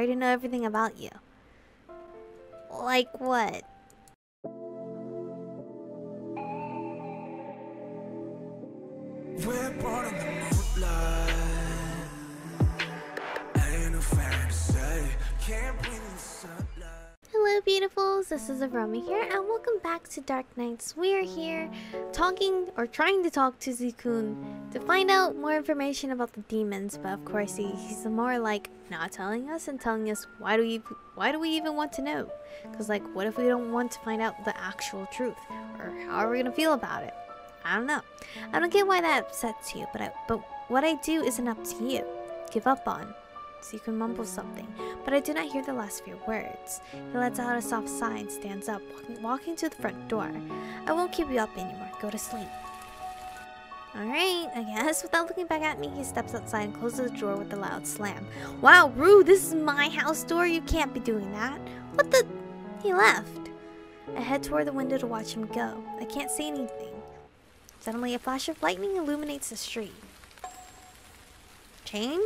already know everything about you. Like what? We're Beautifuls. This is Aromie here, and welcome back to Dark Nights. We are here talking or trying to talk to Zeikun to find out more information about the demons. But of course, he, he's more like not telling us and telling us why do we why do we even want to know? Because like, what if we don't want to find out the actual truth, or how are we gonna feel about it? I don't know. I don't get why that upsets you, but I, but what I do isn't up to you. Give up on. So you can mumble something, but I do not hear the last few words. He lets out a soft sigh and stands up, walking, walking to the front door. I won't keep you up anymore. Go to sleep. Alright, I guess. Without looking back at me, he steps outside and closes the door with a loud slam. Wow, rude! This is my house door. You can't be doing that. What the? He left. I head toward the window to watch him go. I can't see anything. Suddenly, a flash of lightning illuminates the street. Chain?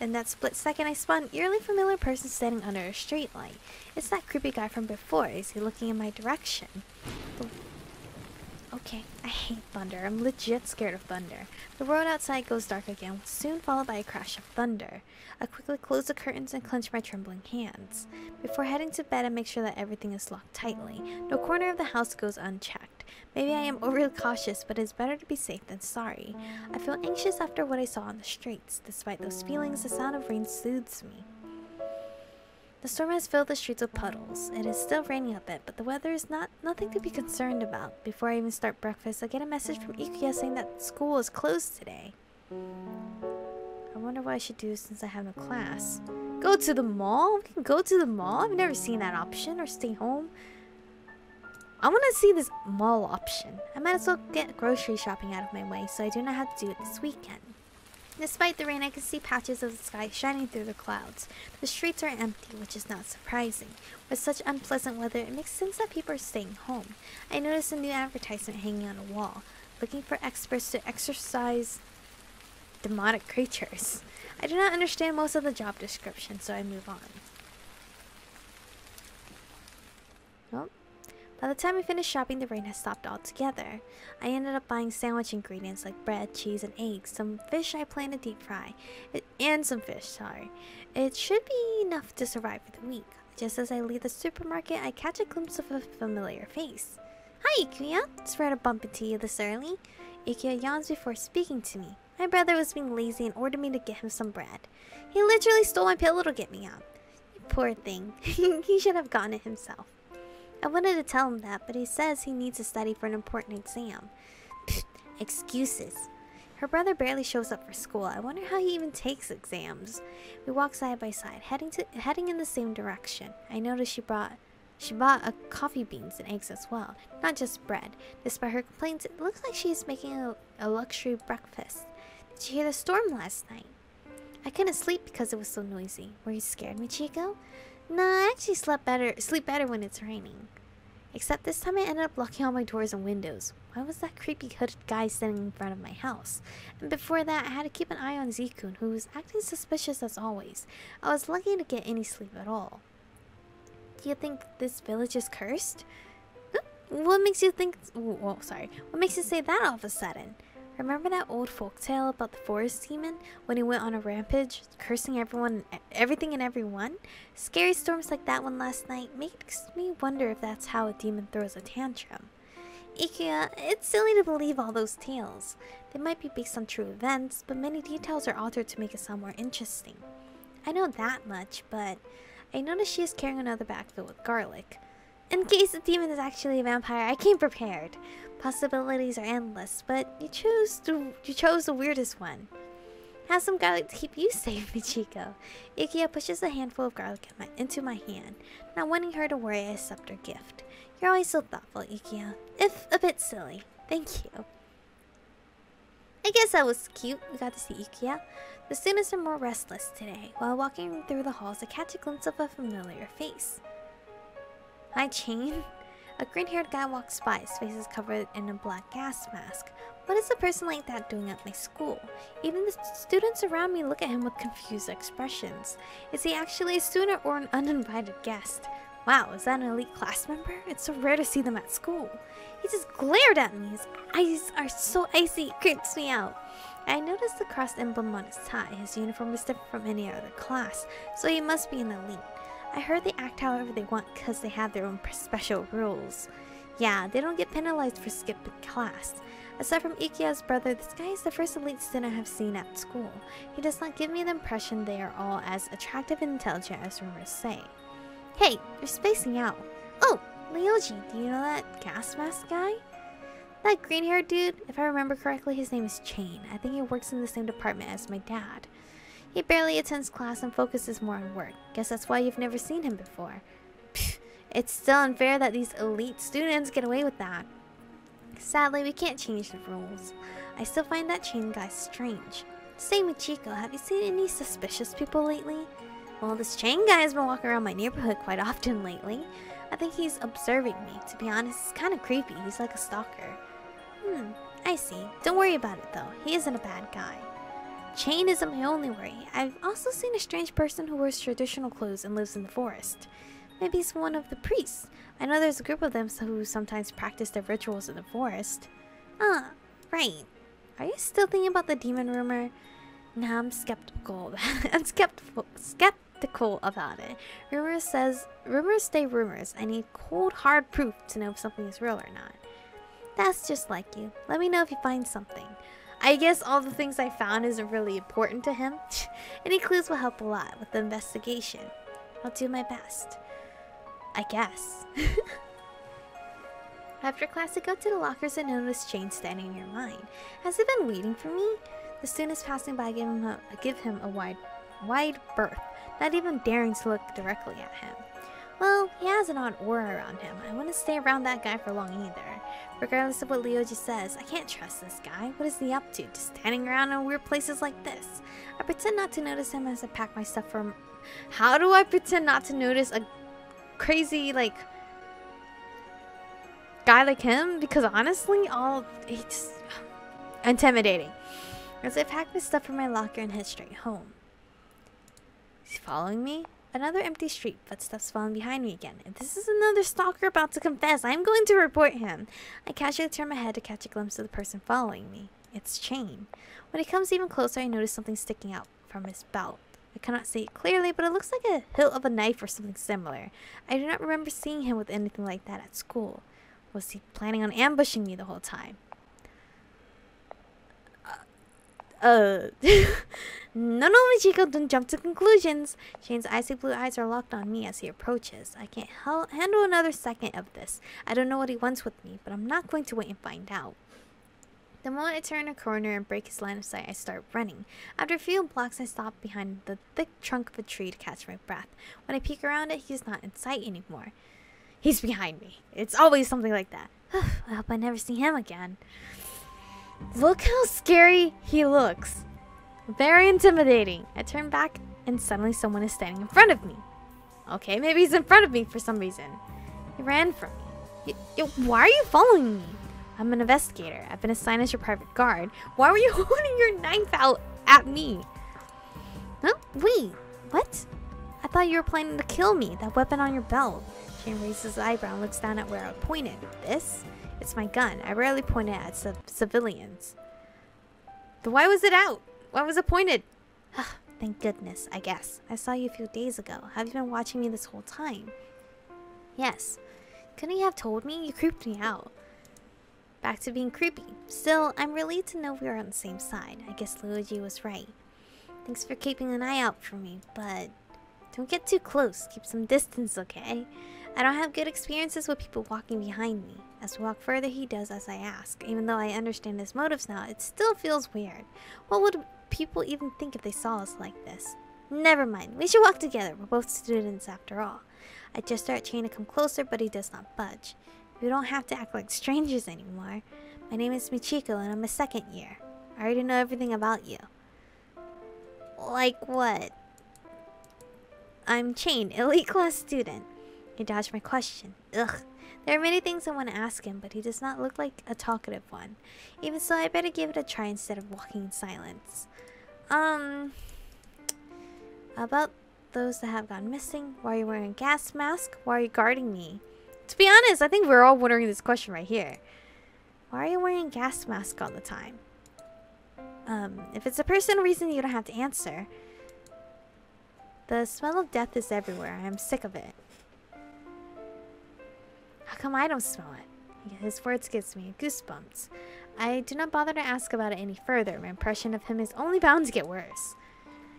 In that split second, I spot an eerily familiar person standing under a streetlight. It's that creepy guy from before. Is he looking in my direction? Okay, I hate thunder. I'm legit scared of thunder. The world outside goes dark again, soon followed by a crash of thunder. I quickly close the curtains and clench my trembling hands. Before heading to bed, I make sure that everything is locked tightly. No corner of the house goes unchecked. Maybe I am overly cautious, but it's better to be safe than sorry. I feel anxious after what I saw on the streets. Despite those feelings, the sound of rain soothes me. The storm has filled the streets with puddles. It is still raining a bit, but the weather is not nothing to be concerned about. Before I even start breakfast, I get a message from Ikuya saying that school is closed today. I wonder what I should do since I have no class. Go to the mall? We can go to the mall? I've never seen that option. Or stay home. I want to see this mall option. I might as well get grocery shopping out of my way so I do not have to do it this weekend. Despite the rain, I can see patches of the sky shining through the clouds. The streets are empty, which is not surprising. With such unpleasant weather, it makes sense that people are staying home. I notice a new advertisement hanging on a wall, looking for experts to exorcise demonic creatures. I do not understand most of the job description, so I move on. Well, by the time we finished shopping, the rain has stopped altogether. I ended up buying sandwich ingredients like bread, cheese, and eggs, some fish I plan to deep fry, it, and some fish, sorry. It should be enough to survive for the week. Just as I leave the supermarket, I catch a glimpse of a familiar face. Hi, Ikuya! It's rare to bump into you this early. Ikuya yawns before speaking to me. My brother was being lazy and ordered me to get him some bread. He literally stole my pillow to get me out. Poor thing. he should have gotten it himself. I wanted to tell him that, but he says he needs to study for an important exam. Excuses. Her brother barely shows up for school. I wonder how he even takes exams. We walk side by side, heading to heading in the same direction. I notice she brought she bought a coffee beans and eggs as well, not just bread. Despite her complaints, it looks like she is making a, a luxury breakfast. Did you hear the storm last night? I couldn't sleep because it was so noisy. Were you scared, Michiko? Nah, I actually slept better sleep better when it's raining. Except this time I ended up locking all my doors and windows. Why was that creepy hooded guy standing in front of my house? And before that, I had to keep an eye on Zeikun, who was acting suspicious as always. I was lucky to get any sleep at all. Do you think this village is cursed? What makes you think... Oh, sorry. What makes you say that all of a sudden? Remember that old folk tale about the forest demon when he went on a rampage, cursing everyone, everything and everyone? Scary storms like that one last night makes me wonder if that's how a demon throws a tantrum. Ikuya, it's silly to believe all those tales. They might be based on true events, but many details are altered to make it sound more interesting. I know that much, but I noticed she is carrying another bag filled with garlic. In case the demon is actually a vampire, I came prepared. Possibilities are endless, but you chose the you chose the weirdest one. Have some garlic to keep you safe, Michiko. Ikuya pushes a handful of garlic in my, into my hand. Not wanting her to worry, I accept her gift. You're always so thoughtful, Ikuya. If a bit silly. Thank you. I guess that was cute. We got to see Ikuya. The students are more restless today. While walking through the halls, I catch a glimpse of a familiar face. Hi, Chain. A green haired guy walks by, his face is covered in a black gas mask. What is a person like that doing at my school? Even the students around me look at him with confused expressions. Is he actually a student or an uninvited guest? Wow, is that an elite class member? It's so rare to see them at school. He just glared at me. His eyes are so icy, it creeps me out. I noticed the cross emblem on his tie. His uniform is different from any other class, so he must be an elite. I heard they act however they want because they have their own special rules. Yeah, they don't get penalized for skipping class. Aside from Ikuya's brother, this guy is the first elite student I have seen at school. He does not give me the impression they are all as attractive and intelligent as rumors say. Hey, you're spacing out. Oh, Ryoji, do you know that gas mask guy? That green haired dude, if I remember correctly, his name is Chain. I think he works in the same department as my dad. He barely attends class and focuses more on work. Guess that's why you've never seen him before. Pfft, it's still unfair that these elite students get away with that. Sadly, we can't change the rules. I still find that chain guy strange. Say, Chico, have you seen any suspicious people lately? Well, this chain guy has been walking around my neighborhood quite often lately. I think he's observing me. To be honest, it's kind of creepy. He's like a stalker. Hmm, I see. Don't worry about it though. He isn't a bad guy. Chain isn't my only worry. I've also seen a strange person who wears traditional clothes and lives in the forest. Maybe he's one of the priests. I know there's a group of them who sometimes practice their rituals in the forest. Ah, right. Are you still thinking about the demon rumor? Nah, I'm skeptical. I'm skeptical. Skeptical about it. Rumors says rumors stay rumors. I need cold, hard proof to know if something is real or not. That's just like you. Let me know if you find something. I guess all the things I found isn't really important to him. Any clues will help a lot with the investigation. I'll do my best. I guess. After class, I go to the lockers and notice Chain standing near mine. Has he been waiting for me? The students passing by give him a, give him a wide, wide berth, not even daring to look directly at him. Well, he has an odd aura around him. I wouldn't stay around that guy for long either. Regardless of what Ryoji says, I can't trust this guy. What is he up to? Just standing around in weird places like this. I pretend not to notice him as I pack my stuff from... How do I pretend not to notice a crazy, like, guy like him because honestly, all it's intimidating. As I pack my stuff from my locker and head straight home. He's following me? Another empty street, footsteps falling behind me again. If this is another stalker about to confess, I'm going to report him. I casually turn my head to catch a glimpse of the person following me. It's Chain. When he comes even closer, I notice something sticking out from his belt. I cannot see it clearly, but it looks like a hilt of a knife or something similar. I do not remember seeing him with anything like that at school. Was he planning on ambushing me the whole time? Uh, no, no, Michiko, don't jump to conclusions. Chain's icy blue eyes are locked on me as he approaches. I can't handle another second of this. I don't know what he wants with me, but I'm not going to wait and find out. The moment I turn a corner and break his line of sight, I start running. After a few blocks, I stop behind the thick trunk of a tree to catch my breath. When I peek around it, he's not in sight anymore. He's behind me. It's always something like that. I hope I never see him again. Look how scary he looks. Very intimidating. I turn back and suddenly someone is standing in front of me. Okay, maybe he's in front of me for some reason. He ran from me. Y why are you following me? I'm an investigator. I've been assigned as your private guard. Why were you holding your knife out at me? Huh? Wait, what? I thought you were planning to kill me. That weapon on your belt. Chain raises his eyebrow and looks down at where I pointed. This? It's my gun. I rarely point it at civilians. But why was it out? Why was it pointed? Thank goodness, I guess. I saw you a few days ago. Have you been watching me this whole time? Yes. Couldn't you have told me? You creeped me out. Back to being creepy. Still, I'm relieved to know we are on the same side. I guess Ryoji was right. Thanks for keeping an eye out for me, but don't get too close. Keep some distance, okay? I don't have good experiences with people walking behind me. As we walk further, he does as I ask. Even though I understand his motives now, it still feels weird. What would people even think if they saw us like this? Never mind. We should walk together. We're both students after all. I just start Chain to come closer, but he does not budge. We don't have to act like strangers anymore. My name is Michiko and I'm a second year. I already know everything about you. Like what? I'm Chain, elite class student. He dodged my question. Ugh. There are many things I want to ask him, but he does not look like a talkative one. Even so, I better give it a try instead of walking in silence. Um, about those that have gone missing, why are you wearing a gas mask? Why are you guarding me? To be honest, I think we're all wondering this question right here. Why are you wearing a gas mask all the time? Um, if it's a personal reason, you don't have to answer. The smell of death is everywhere. I am sick of it. How come I don't smell it? His words gives me goosebumps. I do not bother to ask about it any further. My impression of him is only bound to get worse.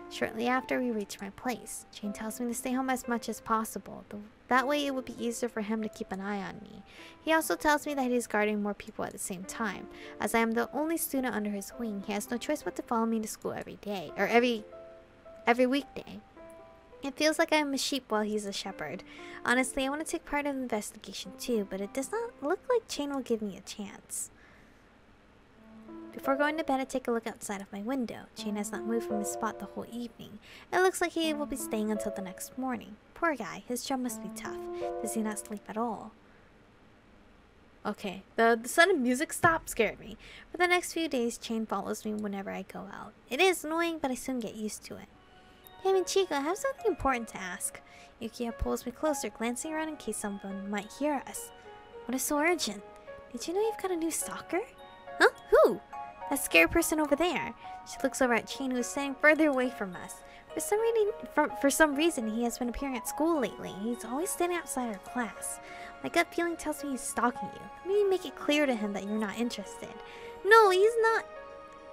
Shortly after we reach my place, Chain tells me to stay home as much as possible. that way it would be easier for him to keep an eye on me. He also tells me that he is guarding more people at the same time. As I am the only student under his wing, he has no choice but to follow me to school every day, or every every weekday. It feels like I'm a sheep while he's a shepherd. Honestly, I want to take part in the investigation too, but it does not look like Chain will give me a chance. Before going to bed, I take a look outside of my window. Chain has not moved from his spot the whole evening. It looks like he will be staying until the next morning. Poor guy, his job must be tough. Does he not sleep at all? Okay, the, the sudden music stop scared me. For the next few days, Chain follows me whenever I go out. It is annoying, but I soon get used to it. Hey, Michiko, I have something important to ask. Ikuya pulls me closer, glancing around in case someone might hear us. What is so urgent? Did you know you've got a new stalker? Huh? Who? That scary person over there. She looks over at Chain, who is standing further away from us. For some, reason, for, for some reason, he has been appearing at school lately. He's always standing outside our class. My gut feeling tells me he's stalking you. Maybe make it clear to him that you're not interested. No, he's not...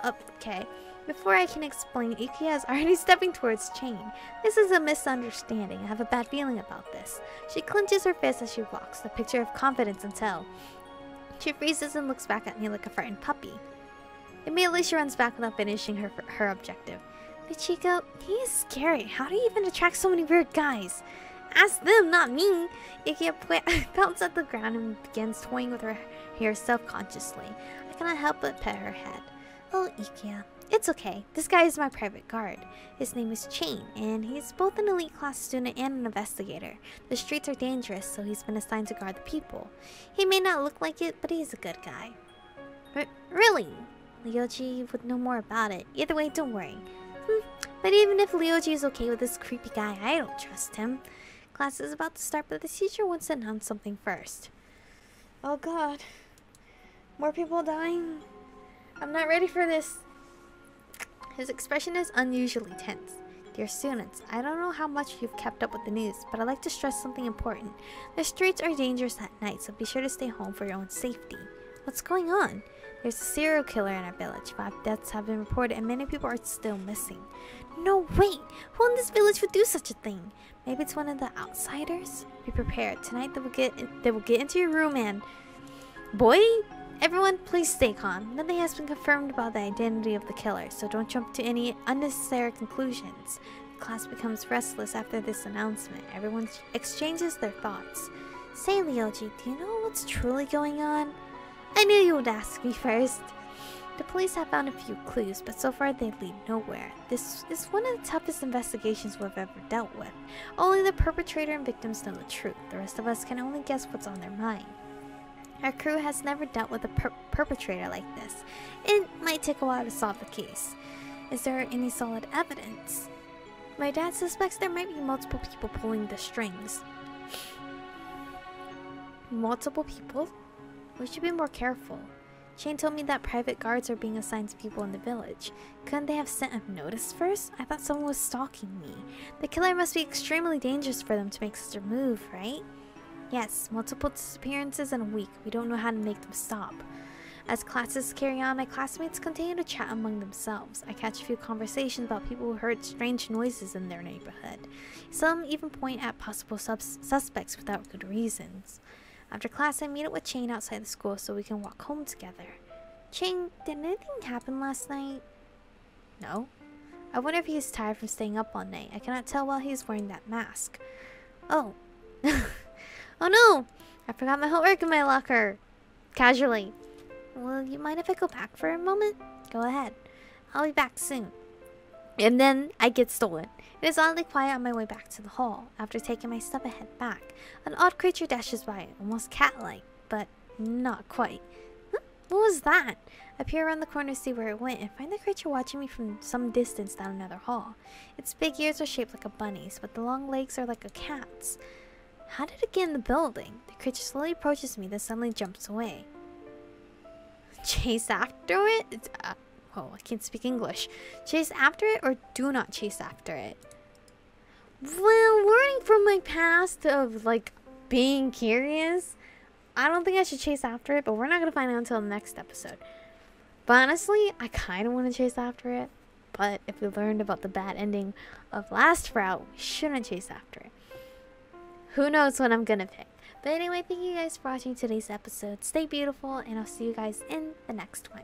Oh, okay. Before I can explain, Ikuya is already stepping towards Chain. This is a misunderstanding. I have a bad feeling about this. She clenches her fist as she walks, the picture of confidence until... She freezes and looks back at me like a frightened puppy. Immediately she runs back without finishing her, her objective. Michiko, he is scary. How do you even attract so many weird guys? Ask them, not me. Ikuya pounces at the ground and begins toying with her hair self-consciously. I cannot help but pet her head. Oh, Ikuya, it's okay. This guy is my private guard. His name is Chain, and he's both an elite class student and an investigator. The streets are dangerous, so he's been assigned to guard the people. He may not look like it, but he's a good guy. R really? Ryoji would know more about it. Either way, don't worry. Hmm. But even if Ryoji is okay with this creepy guy, I don't trust him. Class is about to start, but the teacher wants to announce something first. Oh god. More people dying? I'm not ready for this. His expression is unusually tense. Dear students, I don't know how much you've kept up with the news, but I'd like to stress something important. The streets are dangerous at night, so be sure to stay home for your own safety. What's going on? There's a serial killer in our village. Five deaths have been reported and many people are still missing. No, wait! Who in this village would do such a thing? Maybe it's one of the outsiders? Be prepared. Tonight they will get in, they will get into your room and... Boy! Everyone, please stay calm. Nothing has been confirmed about the identity of the killer, so don't jump to any unnecessary conclusions. The class becomes restless after this announcement. Everyone exchanges their thoughts. Say, Ryoji, do you know what's truly going on? I knew you would ask me first. The police have found a few clues, but so far they lead nowhere. This is one of the toughest investigations we've ever dealt with. Only the perpetrator and victims know the truth. The rest of us can only guess what's on their mind. Our crew has never dealt with a per perpetrator like this. It might take a while to solve the case. Is there any solid evidence? My dad suspects there might be multiple people pulling the strings. Multiple people? We should be more careful. Chain told me that private guards are being assigned to people in the village. Couldn't they have sent a notice first? I thought someone was stalking me. The killer must be extremely dangerous for them to make such a move, right? Yes, multiple disappearances in a week. We don't know how to make them stop. As classes carry on, my classmates continue to chat among themselves. I catch a few conversations about people who heard strange noises in their neighborhood. Some even point at possible suspects without good reasons. After class, I meet up with Chain outside the school so we can walk home together. Chain, did anything happen last night? No. I wonder if he's tired from staying up all night. I cannot tell while he's wearing that mask. Oh. oh no! I forgot my homework in my locker. Casually. Well, you mind if I go back for a moment? Go ahead. I'll be back soon. And then I get stolen. It is oddly quiet on my way back to the hall. After taking my step ahead back, an odd creature dashes by, almost cat-like, but not quite. Huh? What was that? I peer around the corner to see where it went and find the creature watching me from some distance down another hall. Its big ears are shaped like a bunny's, but the long legs are like a cat's. How did it get in the building? The creature slowly approaches me, then suddenly jumps away. Chase after it? Uh, oh, I can't speak English. Chase after it or do not chase after it? Well, learning from my past of like being curious, I don't think I should chase after it, but we're not gonna find out until the next episode. But honestly, I kind of want to chase after it. But if we learned about the bad ending of last route, we shouldn't chase after it. Who knows what I'm gonna pick. But anyway, thank you guys for watching today's episode. Stay beautiful, and I'll see you guys in the next one.